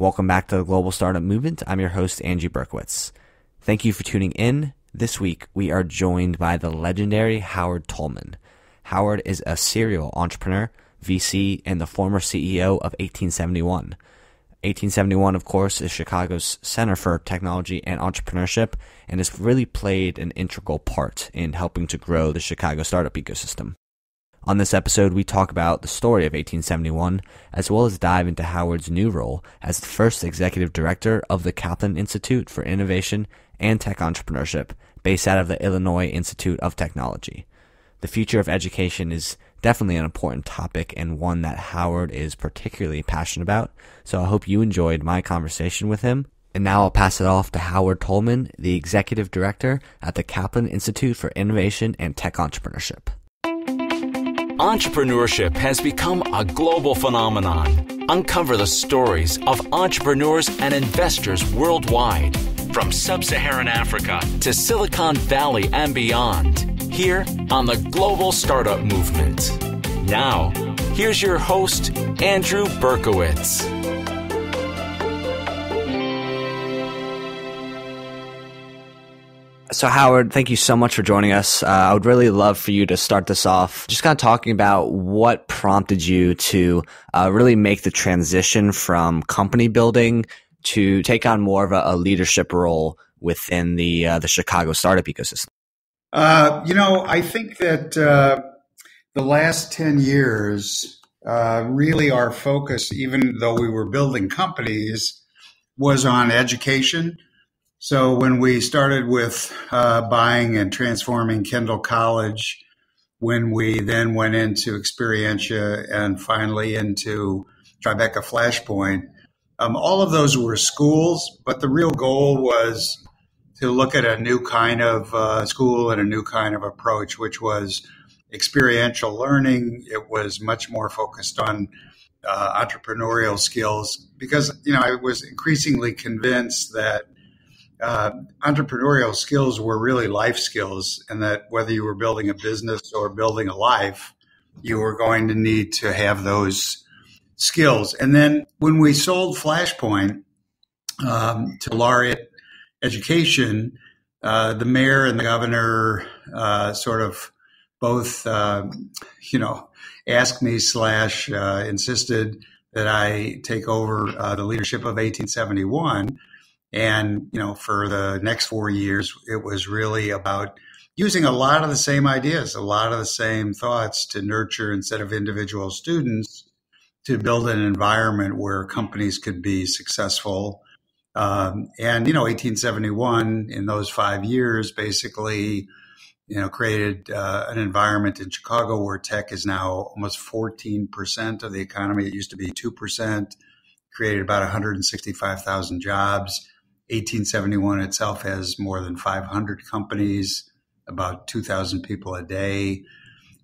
Welcome back to the Global Startup Movement. I'm your host, Andrew Berkowitz. Thank you for tuning in. This week, we are joined by the legendary Howard Tullman. Howard is a serial entrepreneur, VC, and the former CEO of 1871. 1871, of course, is Chicago's Center for Technology and Entrepreneurship and has really played an integral part in helping to grow the Chicago startup ecosystem. On this episode, we talk about the story of 1871, as well as dive into Howard's new role as the first executive director of the Kaplan Institute for Innovation and Tech Entrepreneurship, based out of the Illinois Institute of Technology. The future of education is definitely an important topic and one that Howard is particularly passionate about. So I hope you enjoyed my conversation with him. And now I'll pass it off to Howard Tullman, the Executive Director at the Kaplan Institute for Innovation and Tech Entrepreneurship. Entrepreneurship has become a global phenomenon. Uncover the stories of entrepreneurs and investors worldwide, from sub Saharan Africa to Silicon Valley and beyond here on the Global Startup Movement. Now, here's your host, Andrew Berkowitz. So, Howard, thank you so much for joining us. Uh, I would really love for you to start this off just kind of talking about what prompted you to uh, really make the transition from company building to take on more of a, a leadership role within the uh, the Chicago startup ecosystem. Uh, you know, I think that uh, the last 10 years, uh, really our focus, even though we were building companies, was on education. So when we started with uh, buying and transforming Kendall College, when we then went into Experientia and finally into Tribeca Flashpoint, um, all of those were schools, but the real goal was to look at a new kind of uh, school and a new kind of approach, which was experiential learning. It was much more focused on uh, entrepreneurial skills because you know I was increasingly convinced that uh, entrepreneurial skills were really life skills, and that whether you were building a business or building a life, you were going to need to have those skills. And then when we sold Flashpoint um, to Laureate education, uh, the mayor and the governor uh, sort of both, uh, you know, asked me slash uh, insisted that I take over uh, the leadership of 1871. And, you know, for the next four years, it was really about using a lot of the same ideas, a lot of the same thoughts to nurture instead of individual students to build an environment where companies could be successful um, and you know, 1871 in those five years basically, you know, created uh, an environment in Chicago where tech is now almost 14% of the economy. It used to be 2%. Created about 165,000 jobs. 1871 itself has more than 500 companies, about 2,000 people a day,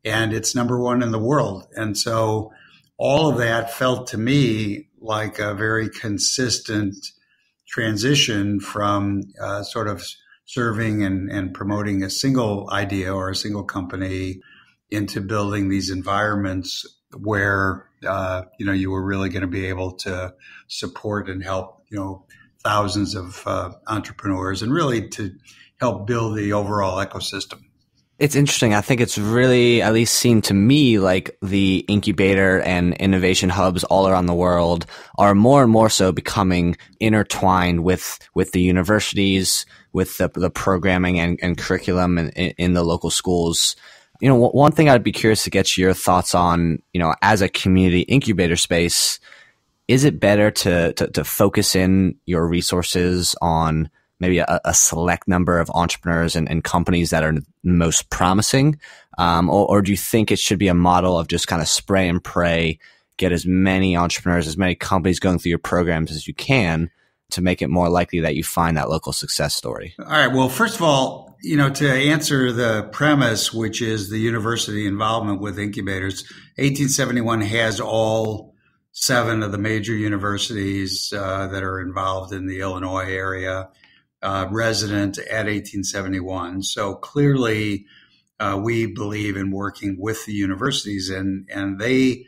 and it's number one in the world. And so all of that felt to me like a very consistent transition from uh, sort of serving and, and promoting a single idea or a single company into building these environments where uh, you know you were really going to be able to support and help you know thousands of uh, entrepreneurs and really to help build the overall ecosystem. It's interesting. I think it's really, at least seen to me, like the incubator and innovation hubs all around the world are more and more so becoming intertwined with, with the universities, with the, the programming and, and curriculum in, in the local schools. You know, one thing I'd be curious to get your thoughts on, you know, as a community incubator space, is it better to, to, to focus in your resources on maybe a, a select number of entrepreneurs and, and, companies that are most promising? Um, or, or, do you think it should be a model of just kind of spray and pray, get as many entrepreneurs, as many companies going through your programs as you can to make it more likely that you find that local success story? All right. Well, first of all, you know, to answer the premise, which is the university involvement with incubators, 1871 has all seven of the major universities uh, that are involved in the Illinois area uh, resident at 1871. So clearly, uh, we believe in working with the universities, and and they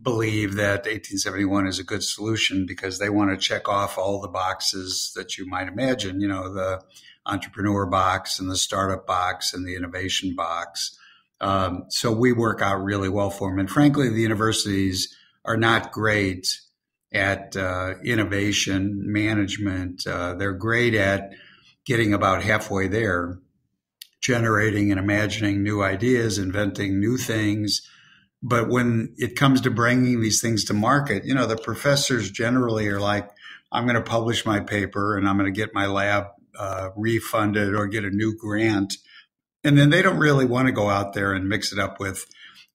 believe that 1871 is a good solution because they want to check off all the boxes that you might imagine, you know, the entrepreneur box and the startup box and the innovation box. Um, so we work out really well for them. And frankly, the universities are not great at uh, innovation management. Uh, they're great at getting about halfway there, generating and imagining new ideas, inventing new things. But when it comes to bringing these things to market, you know, the professors generally are like, I'm going to publish my paper and I'm going to get my lab uh, refunded or get a new grant. And then they don't really want to go out there and mix it up with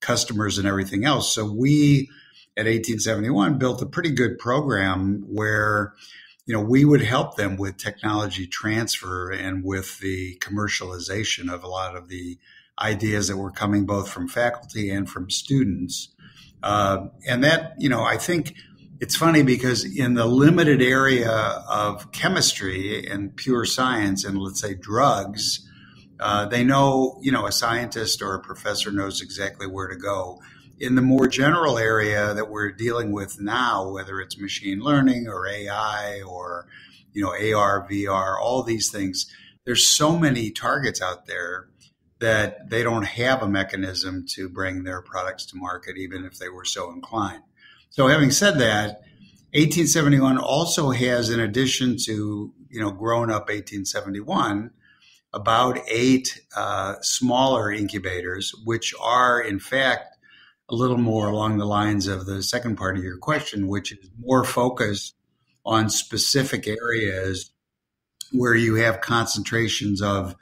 customers and everything else. So we at 1871 built a pretty good program where you know we would help them with technology transfer and with the commercialization of a lot of the ideas that were coming both from faculty and from students. Uh, and that you know i think it's funny because in the limited area of chemistry and pure science and let's say drugs uh, they know you know a scientist or a professor knows exactly where to go in the more general area that we're dealing with now, whether it's machine learning or AI or you know AR, VR, all these things, there's so many targets out there that they don't have a mechanism to bring their products to market, even if they were so inclined. So, having said that, 1871 also has, in addition to you know grown up 1871, about eight uh, smaller incubators, which are in fact a little more along the lines of the second part of your question, which is more focused on specific areas where you have concentrations of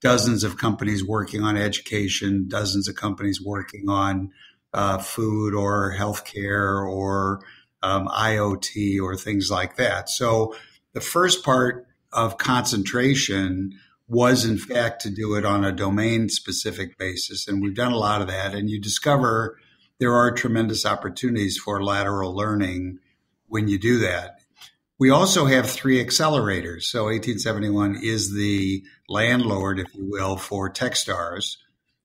dozens of companies working on education, dozens of companies working on uh, food or healthcare or um, IoT or things like that. So the first part of concentration was in fact to do it on a domain specific basis. And we've done a lot of that. And you discover there are tremendous opportunities for lateral learning when you do that. We also have three accelerators. So 1871 is the landlord, if you will, for Techstars.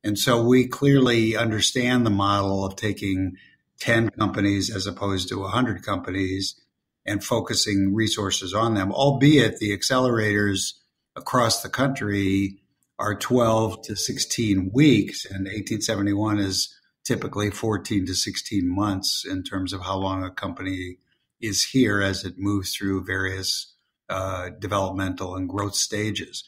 And so we clearly understand the model of taking 10 companies as opposed to 100 companies and focusing resources on them, albeit the accelerators across the country are 12 to 16 weeks, and 1871 is typically 14 to 16 months in terms of how long a company is here as it moves through various uh, developmental and growth stages.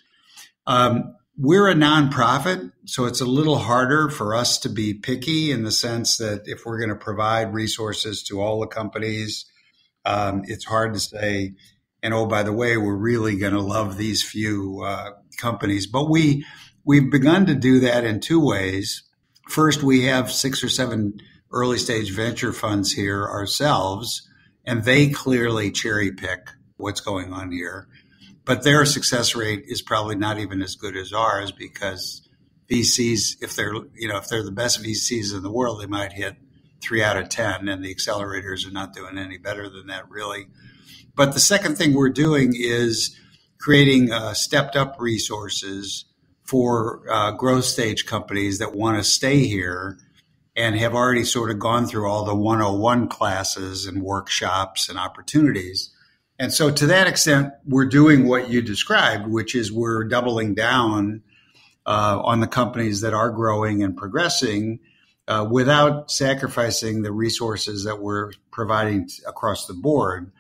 Um, we're a nonprofit, so it's a little harder for us to be picky in the sense that if we're going to provide resources to all the companies, um, it's hard to say, and oh, by the way, we're really going to love these few uh, companies. But we we've begun to do that in two ways. First, we have six or seven early stage venture funds here ourselves, and they clearly cherry pick what's going on here. But their success rate is probably not even as good as ours because VCs, if they're you know if they're the best VCs in the world, they might hit three out of ten, and the accelerators are not doing any better than that, really. But the second thing we're doing is creating uh, stepped up resources for uh, growth stage companies that want to stay here and have already sort of gone through all the 101 classes and workshops and opportunities. And so, to that extent, we're doing what you described, which is we're doubling down uh, on the companies that are growing and progressing uh, without sacrificing the resources that we're providing across the board.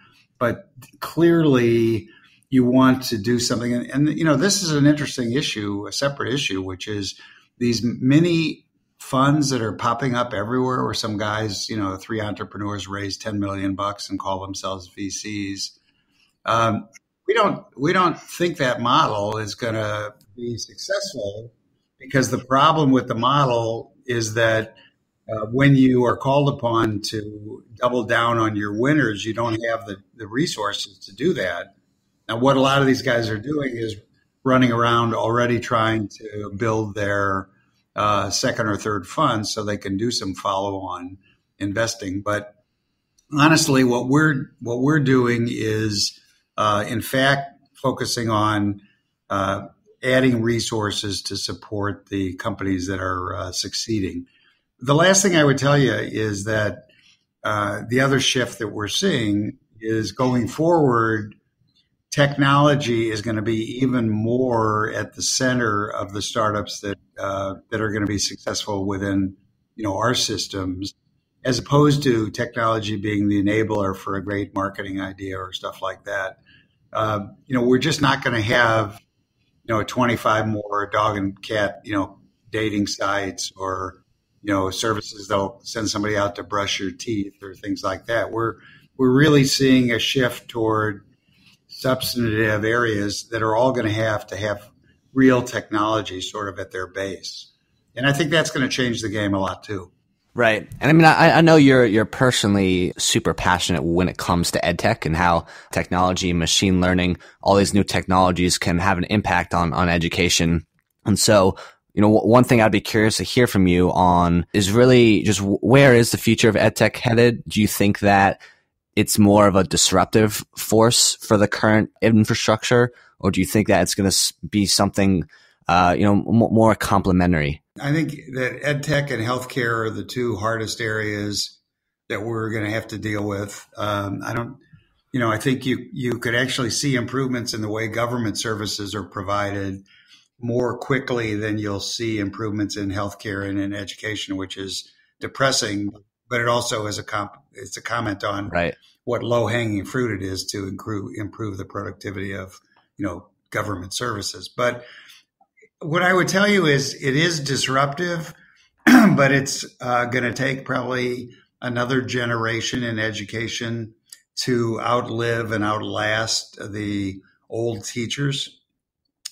But clearly, you want to do something. And, and, you know, this is an interesting issue, a separate issue, which is these many funds that are popping up everywhere where some guys, you know, three entrepreneurs raise 10 million bucks and call themselves VCs. Um, we don't we don't think that model is going to be successful because the problem with the model is that uh, when you are called upon to double down on your winners, you don't have the, the resources to do that. Now, what a lot of these guys are doing is running around already trying to build their uh, second or third funds so they can do some follow-on investing. But honestly, what we're what we're doing is, uh, in fact, focusing on uh, adding resources to support the companies that are uh, succeeding. The last thing I would tell you is that uh, the other shift that we're seeing is going forward. Technology is going to be even more at the center of the startups that uh, that are going to be successful within you know our systems, as opposed to technology being the enabler for a great marketing idea or stuff like that. Uh, you know, we're just not going to have you know 25 more dog and cat you know dating sites or you know services they'll send somebody out to brush your teeth or things like that. We're we're really seeing a shift toward substantive areas that are all going to have to have real technology sort of at their base. And I think that's going to change the game a lot too. Right. And I mean, I, I know you're, you're personally super passionate when it comes to edtech and how technology, machine learning, all these new technologies can have an impact on, on education. And so, you know, one thing I'd be curious to hear from you on is really just where is the future of edtech headed? Do you think that it's more of a disruptive force for the current infrastructure, or do you think that it's going to be something, uh, you know, more complementary? I think that ed tech and healthcare are the two hardest areas that we're going to have to deal with. Um, I don't, you know, I think you you could actually see improvements in the way government services are provided more quickly than you'll see improvements in healthcare and in education, which is depressing but it also is a comp, it's a comment on right. what low hanging fruit it is to improve, improve the productivity of, you know, government services. But what I would tell you is it is disruptive, but it's uh, going to take probably another generation in education to outlive and outlast the old teachers.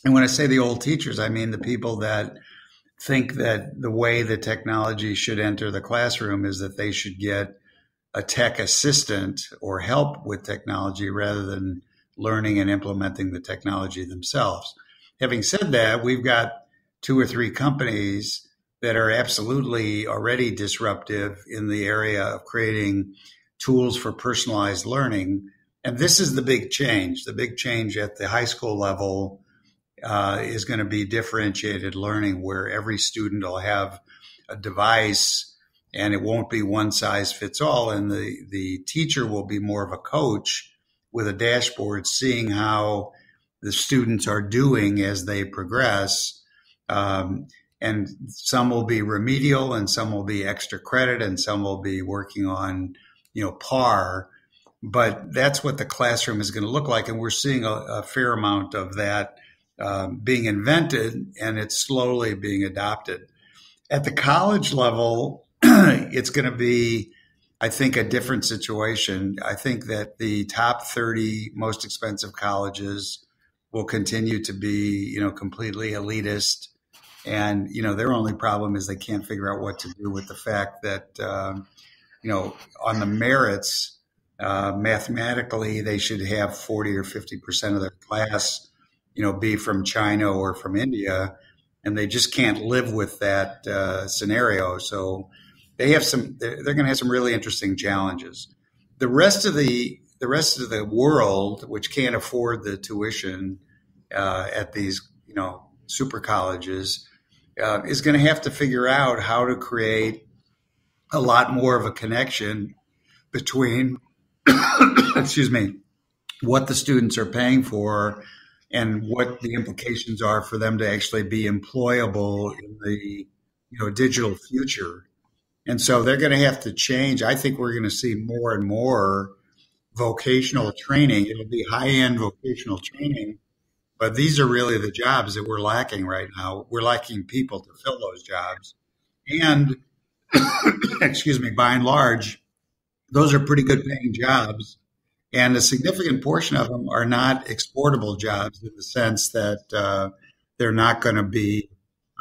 And when I say the old teachers, I mean the people that think that the way the technology should enter the classroom is that they should get a tech assistant or help with technology rather than learning and implementing the technology themselves. Having said that, we've got two or three companies that are absolutely already disruptive in the area of creating tools for personalized learning. And this is the big change. The big change at the high school level uh, is going to be differentiated learning where every student will have a device and it won't be one size fits all. And the, the teacher will be more of a coach with a dashboard seeing how the students are doing as they progress. Um, and some will be remedial and some will be extra credit and some will be working on, you know, par. But that's what the classroom is going to look like. And we're seeing a, a fair amount of that um, being invented and it's slowly being adopted. At the college level, it's going to be, I think, a different situation. I think that the top 30 most expensive colleges will continue to be, you know, completely elitist. And, you know, their only problem is they can't figure out what to do with the fact that, um, you know, on the merits, uh, mathematically, they should have 40 or 50% of their class you know, be from China or from India, and they just can't live with that uh, scenario. So they have some. They're, going to have some really interesting challenges. The rest of the the rest of the world, which can't afford the tuition uh, at these, you know, super colleges, uh, is going to have to figure out how to create a lot more of a connection between, excuse me, what the students are paying for and what the implications are for them to actually be employable in the you know digital future. And so they're going to have to change. I think we're going to see more and more vocational training. It'll be high end vocational training, but these are really the jobs that we're lacking right now. We're lacking people to fill those jobs. And, excuse me, by and large, those are pretty good paying jobs and a significant portion of them are not exportable jobs in the sense that uh, they're not going to be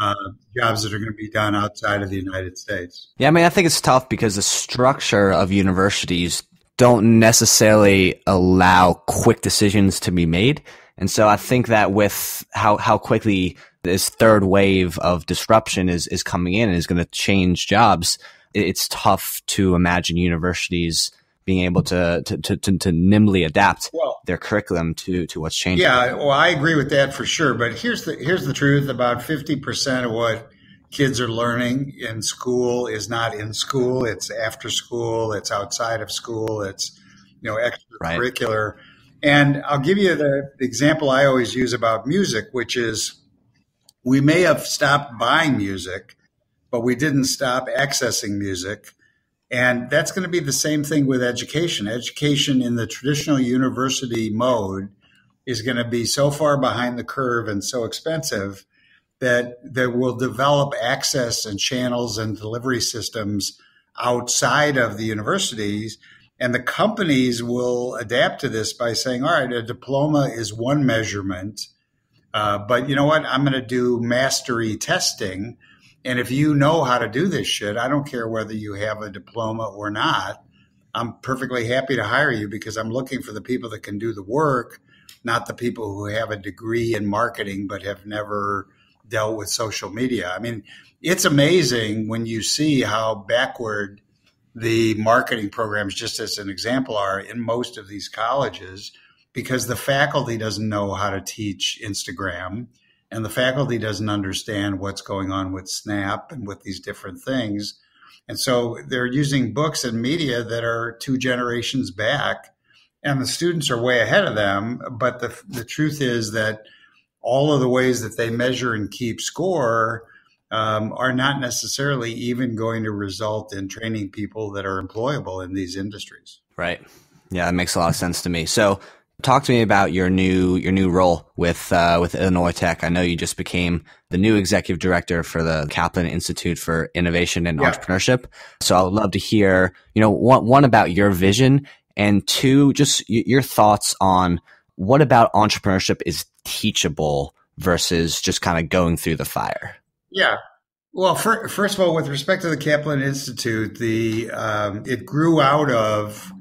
uh, jobs that are going to be done outside of the United States. Yeah, I mean, I think it's tough because the structure of universities don't necessarily allow quick decisions to be made. And so I think that with how, how quickly this third wave of disruption is, is coming in and is going to change jobs, it's tough to imagine universities being able to to, to, to, to nimbly adapt well, their curriculum to to what's changing. Yeah, well, I agree with that for sure. But here's the here's the truth: about fifty percent of what kids are learning in school is not in school. It's after school. It's outside of school. It's, you know, extracurricular. Right. And I'll give you the example I always use about music, which is we may have stopped buying music, but we didn't stop accessing music. And that's going to be the same thing with education. Education in the traditional university mode is going to be so far behind the curve and so expensive that that will develop access and channels and delivery systems outside of the universities and the companies will adapt to this by saying all right a diploma is one measurement uh, but you know what i'm going to do mastery testing and if you know how to do this shit i don't care whether you have a diploma or not i'm perfectly happy to hire you because i'm looking for the people that can do the work not the people who have a degree in marketing but have never dealt with social media. I mean, it's amazing when you see how backward the marketing programs, just as an example, are in most of these colleges because the faculty doesn't know how to teach Instagram and the faculty doesn't understand what's going on with Snap and with these different things. And so they're using books and media that are two generations back, and the students are way ahead of them. But the, the truth is that all of the ways that they measure and keep score um, are not necessarily even going to result in training people that are employable in these industries. Right. Yeah, that makes a lot of sense to me. So, talk to me about your new your new role with uh, with Illinois Tech. I know you just became the new executive director for the Kaplan Institute for Innovation and yeah. Entrepreneurship. So, I would love to hear, you know, one, one about your vision, and two, just your thoughts on what about entrepreneurship is teachable versus just kind of going through the fire? Yeah. Well, for, first of all, with respect to the Kaplan Institute, the um, it grew out of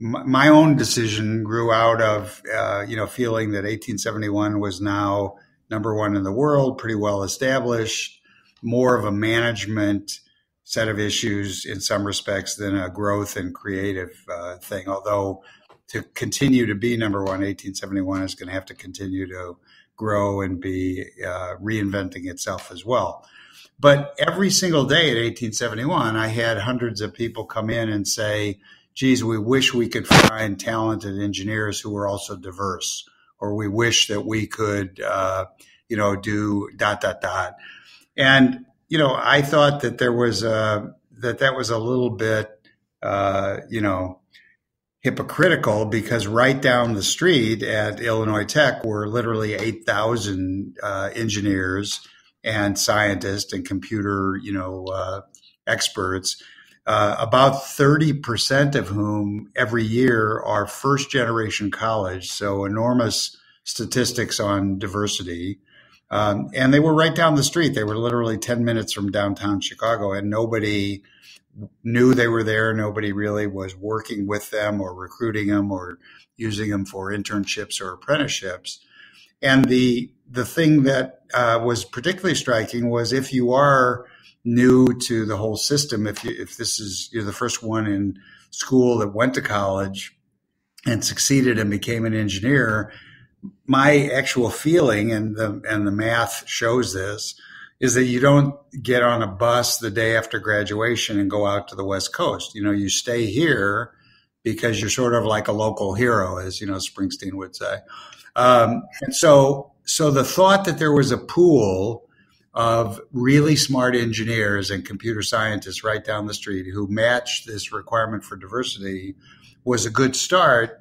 my own decision grew out of uh, you know feeling that 1871 was now number one in the world, pretty well established, more of a management set of issues in some respects than a growth and creative uh, thing. Although to continue to be number one, 1871 is going to have to continue to grow and be uh, reinventing itself as well. But every single day at 1871, I had hundreds of people come in and say, geez, we wish we could find talented engineers who were also diverse, or we wish that we could, uh, you know, do dot, dot, dot. And, you know, I thought that there was a, that that was a little bit, uh, you know, hypocritical because right down the street at Illinois Tech were literally 8,000 uh, engineers and scientists and computer, you know, uh, experts. Uh, about 30% of whom every year are first generation college. So enormous statistics on diversity. Um, and they were right down the street. They were literally 10 minutes from downtown Chicago, and nobody knew they were there. Nobody really was working with them or recruiting them or using them for internships or apprenticeships. And the the thing that uh, was particularly striking was if you are new to the whole system, if you, if this is you're the first one in school that went to college and succeeded and became an engineer, my actual feeling and the and the math shows this is that you don't get on a bus the day after graduation and go out to the West Coast. You know, you stay here because you're sort of like a local hero, as you know Springsteen would say. Um, and so, so the thought that there was a pool of really smart engineers and computer scientists right down the street who matched this requirement for diversity was a good start.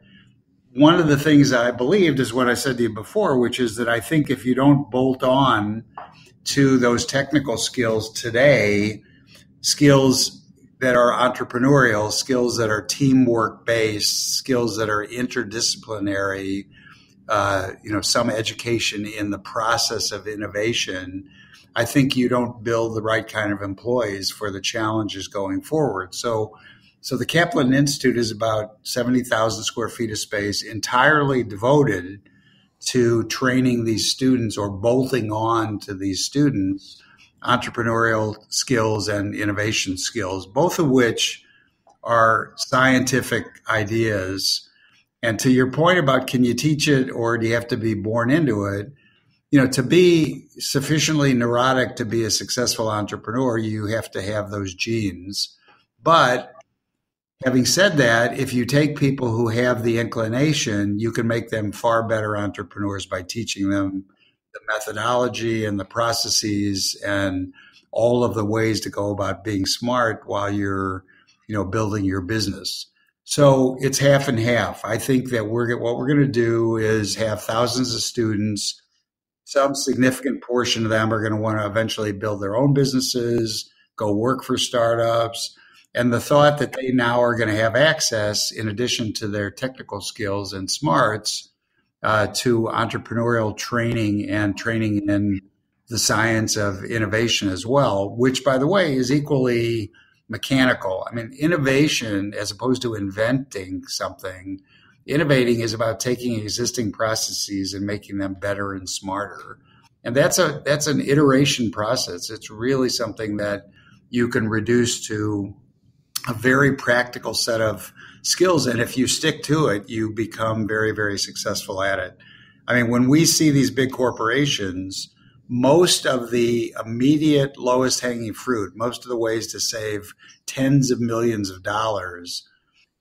One of the things I believed is what I said to you before, which is that I think if you don't bolt on to those technical skills today, skills that are entrepreneurial, skills that are teamwork based, skills that are interdisciplinary, uh, you know, some education in the process of innovation. I think you don't build the right kind of employees for the challenges going forward. So, so the Kaplan Institute is about 70,000 square feet of space entirely devoted to training these students or bolting on to these students entrepreneurial skills and innovation skills, both of which are scientific ideas. And to your point about can you teach it or do you have to be born into it? You know, to be sufficiently neurotic to be a successful entrepreneur, you have to have those genes. But having said that, if you take people who have the inclination, you can make them far better entrepreneurs by teaching them the methodology and the processes and all of the ways to go about being smart while you're, you know, building your business. So it's half and half. I think that we're what we're going to do is have thousands of students. Some significant portion of them are going to want to eventually build their own businesses, go work for startups, and the thought that they now are going to have access, in addition to their technical skills and smarts, uh, to entrepreneurial training and training in the science of innovation as well, which, by the way, is equally mechanical. I mean, innovation, as opposed to inventing something, innovating is about taking existing processes and making them better and smarter. And that's a that's an iteration process. It's really something that you can reduce to a very practical set of skills. And if you stick to it, you become very, very successful at it. I mean, when we see these big corporations, most of the immediate lowest hanging fruit, most of the ways to save tens of millions of dollars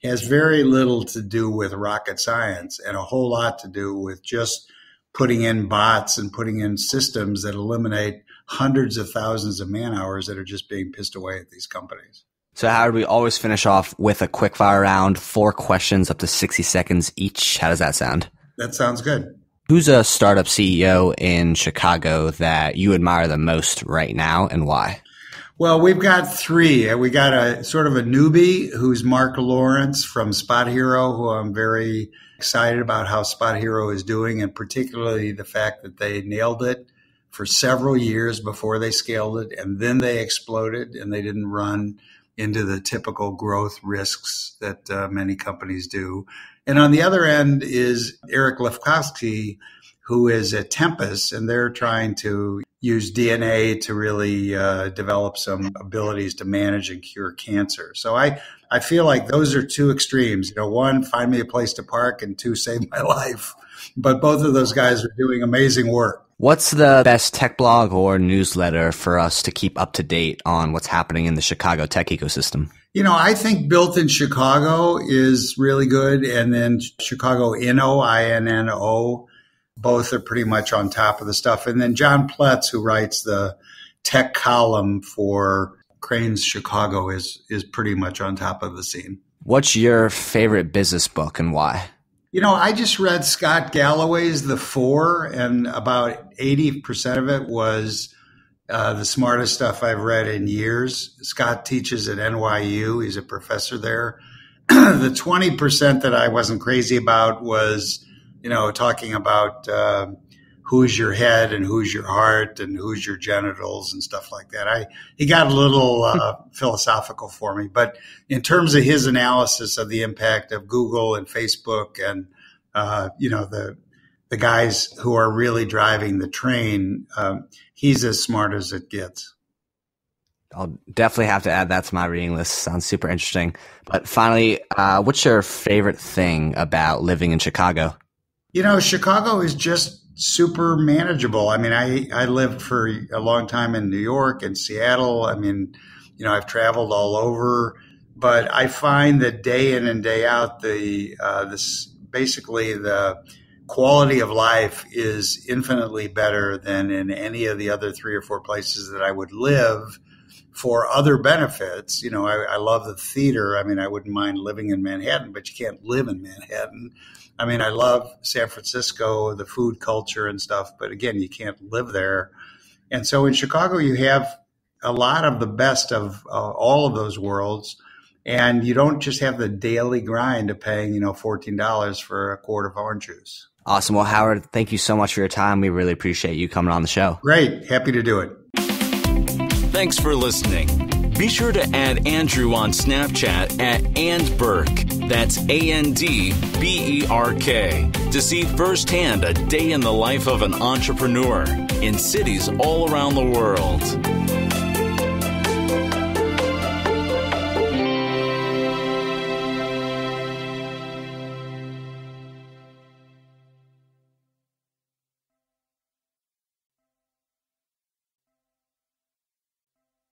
has very little to do with rocket science and a whole lot to do with just putting in bots and putting in systems that eliminate hundreds of thousands of man hours that are just being pissed away at these companies. So, Howard, we always finish off with a quick fire round, four questions up to 60 seconds each. How does that sound? That sounds good. Who's a startup CEO in Chicago that you admire the most right now and why? Well, we've got three. We got a sort of a newbie who's Mark Lawrence from Spot Hero, who I'm very excited about how Spot Hero is doing, and particularly the fact that they nailed it for several years before they scaled it, and then they exploded and they didn't run into the typical growth risks that uh, many companies do. And on the other end is Eric Lefkofsky, who is at Tempus, and they're trying to use DNA to really uh, develop some abilities to manage and cure cancer. So I, I feel like those are two extremes. You know, one, find me a place to park, and two, save my life. But both of those guys are doing amazing work. What's the best tech blog or newsletter for us to keep up to date on what's happening in the Chicago tech ecosystem? You know, I think Built in Chicago is really good. And then Chicago Inno, I-N-N-O, both are pretty much on top of the stuff. And then John Pletz, who writes the tech column for Crain's Chicago, is, is pretty much on top of the scene. What's your favorite business book and why? You know, I just read Scott Galloway's The Four, and about 80% of it was uh, the smartest stuff I've read in years. Scott teaches at NYU, he's a professor there. the 20% that I wasn't crazy about was, you know, talking about uh, who's your head and who's your heart and who's your genitals and stuff like that. I he got a little uh, philosophical for me, but in terms of his analysis of the impact of Google and Facebook and uh, you know the the guys who are really driving the train, um, he's as smart as it gets. I'll definitely have to add that to my reading list. Sounds super interesting. But finally, uh, what's your favorite thing about living in Chicago? You know, Chicago is just super manageable. I mean, I, I lived for a long time in New York and Seattle. I mean, you know, I've traveled all over, but I find that day in and day out, the, uh, this basically the, quality of life is infinitely better than in any of the other three or four places that I would live for other benefits. You know, I, I, love the theater. I mean, I wouldn't mind living in Manhattan, but you can't live in Manhattan. I mean, I love San Francisco, the food culture and stuff, but again, you can't live there. And so in Chicago, you have a lot of the best of uh, all of those worlds. And you don't just have the daily grind of paying, you know, $14 for a quart of orange juice. Awesome. Well, Howard, thank you so much for your time. We really appreciate you coming on the show. Great. Happy to do it. Thanks for listening. Be sure to add Andrew on Snapchat at andberk. That's A N D B E R K to see firsthand a day in the life of an entrepreneur in cities all around the world.